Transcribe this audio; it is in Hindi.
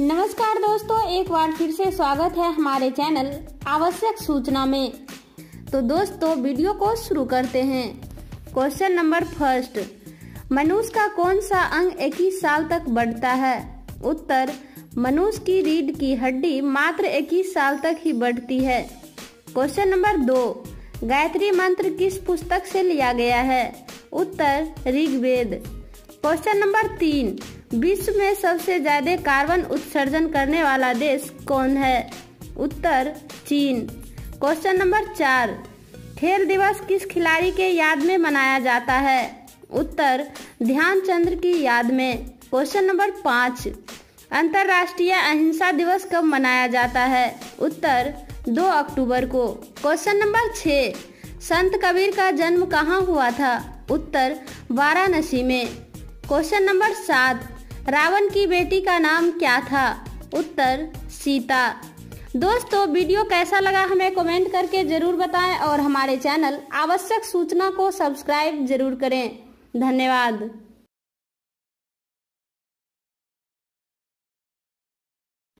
नमस्कार दोस्तों, एक बार फिर से स्वागत है हमारे चैनल आवश्यक सूचना में। तो दोस्तों, वीडियो को शुरू करते हैं। क्वेश्चन नंबर फ़र्स्ट, मनुष्य का कौन सा अंग 21 साल तक बढ़ता है? उत्तर, मनुष्य की रीढ़ की हड्डी मात्र 21 साल तक ही बढ़ती है। क्वेश्चन नंबर दो, गायत्री मंत्र किस पुस्तक से लिया गया है? उत्तर, ऋग्वेद। क्वेश्चन नंबर तीन। विश्व में सबसे ज़्यादा कार्बन उत्सर्जन करने वाला देश कौन है? उत्तर, चीन। क्वेश्चन नंबर चार। खेल दिवस किस खिलाड़ी के याद में मनाया जाता है? उत्तर ध्यानचंद्र की याद में। क्वेश्चन नंबर पाँच। अंतर्राष्ट्रीय अहिंसा दिवस कब मनाया जाता है? उत्तर, दो अक्टूबर को। क्वेश्चन नंबर छः। संत कबीर का जन्म कहाँ हुआ था? उत्तर, वाराणसी में। क्वेश्चन नंबर सात, रावण की बेटी का नाम क्या था? उत्तर, सीता। दोस्तों, वीडियो कैसा लगा हमें कमेंट करके ज़रूर बताएँ और हमारे चैनल आवश्यक सूचना को सब्सक्राइब ज़रूर करें। धन्यवाद।